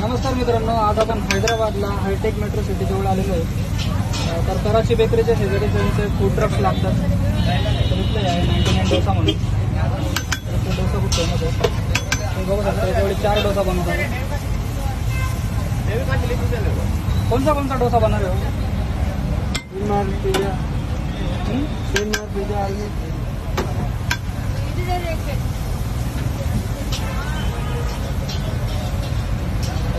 नमस्कार मित्रांनो आज आपण हैदराबादला हायटेक मेट्रो सिटी जवळ आलेलो आहे. तर कराची बेकरीच्या शेजारी त्यांचे फूड ट्रक्स लागतात. तर इथले आहे नाईन्टी नाईन डोसा म्हणून. तर तो डोसा खूप फेमस आहे. ते बघू शकता याच्यावेळी चार डोसा बनवतात. कोणता कोणता डोसा बनणार आहे? हो? हं?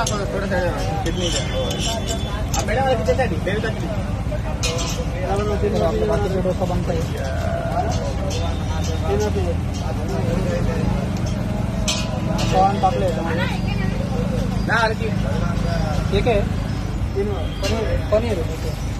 टमाटो चटनी तर आपलं बाकीचे डोसा बनता कॉर्न टाकले याच्यामध्ये ठीक आहे पनीर आहे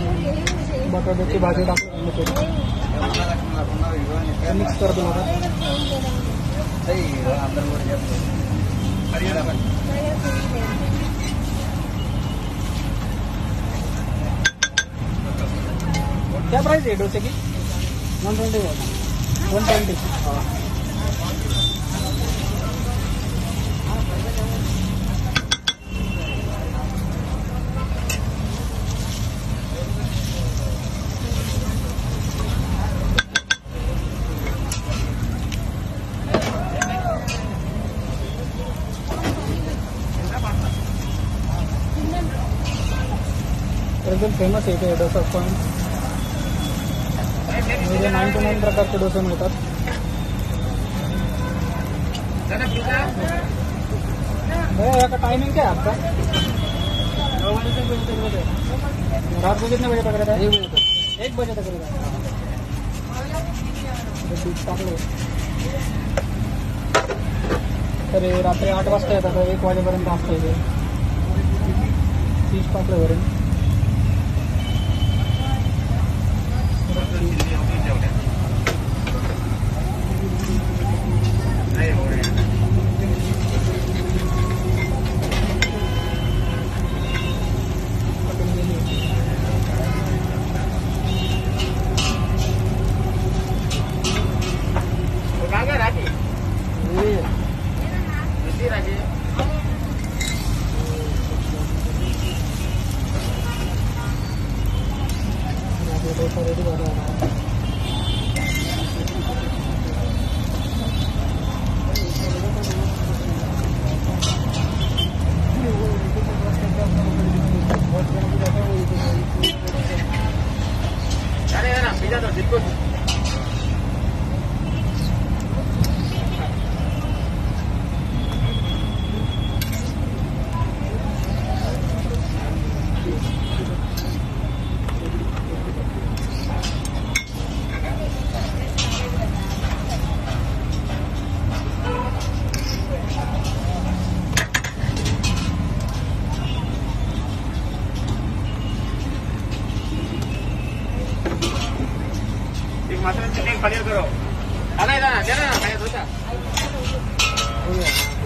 शेजवान आहे बटाट्याची भाजी टाकली मिक्स करतो मला क्या प्राइस है डोसे की वन ट्वेंटी वन ट्वेंटी एकदम फ़ेमस आहे इथे डोसा पॉईंट म्हणजे नाईन्टी नाईन प्रकारचे डोसे मिळतात. भैया का टाइमिंग क्या है आपका रात को कितने बजे तक रहता है एक बजे तक एक बजे तक रहता है तर हे रात्री आठ वाजता येतात एक वाजेपर्यंत असतं इथे चीज़ टाकलं 都放在这个地 झाला आहे. एक पनीर करो खाना है ना देना ना खाया दोसा हो गया.